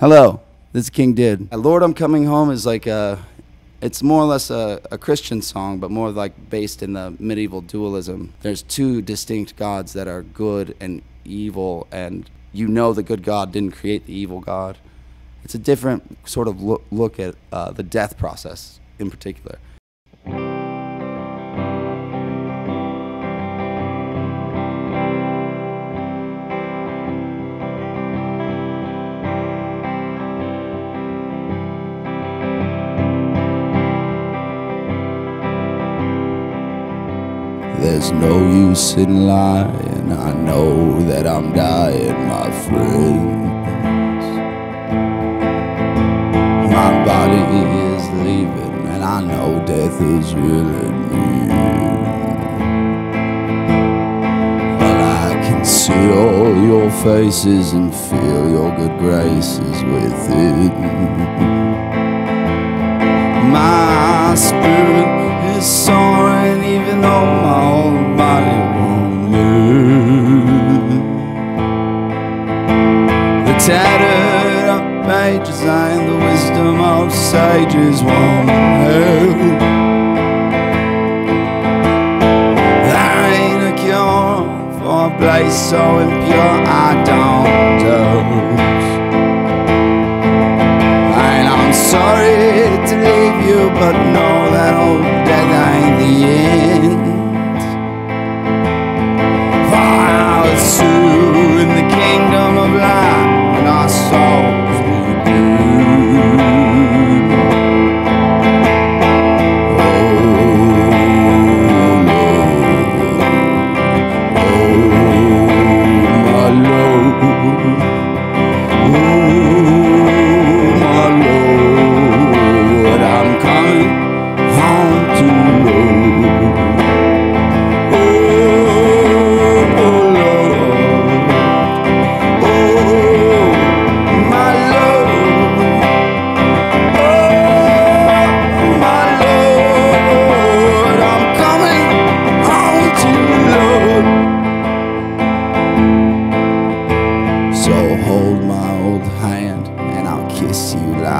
Hello, this is King Dude. Lord, I'm Coming Home is like a, it's more or less a, a Christian song, but more like based in the medieval dualism. There's two distinct gods that are good and evil, and you know the good God didn't create the evil God. It's a different sort of look, look at uh, the death process in particular. There's no use in lying. I know that I'm dying, my friends. My body is leaving, and I know death is really near. But I can see all your faces and feel your good graces within. My spirit is soaring tattered up pages and the wisdom of sages won't help. There ain't a cure for a place so impure I don't doubt. And I'm sorry to leave you, but know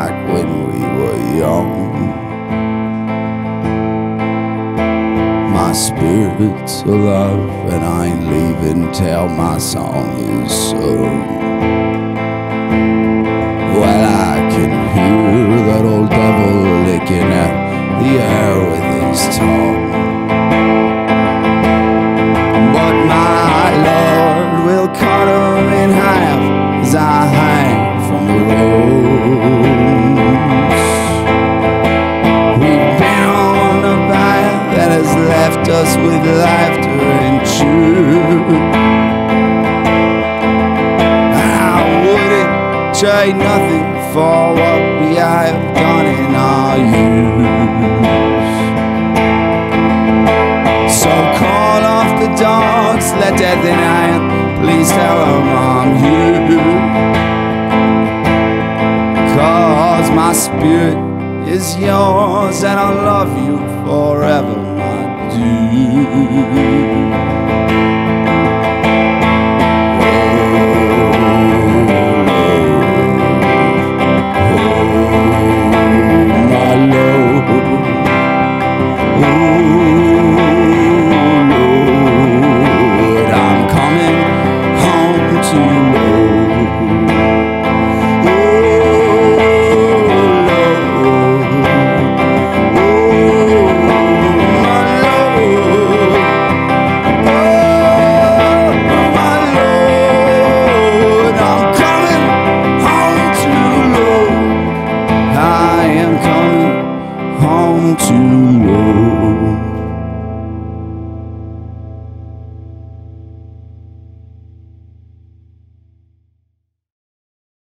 like when we were young. My spirit's alive and I ain't leaving till my song is sung. Trade nothing for what we have done in our youth. So call off the dogs, let death and iron, please tell them I'm here. Cause my spirit is yours and I'll love you forever, my dear.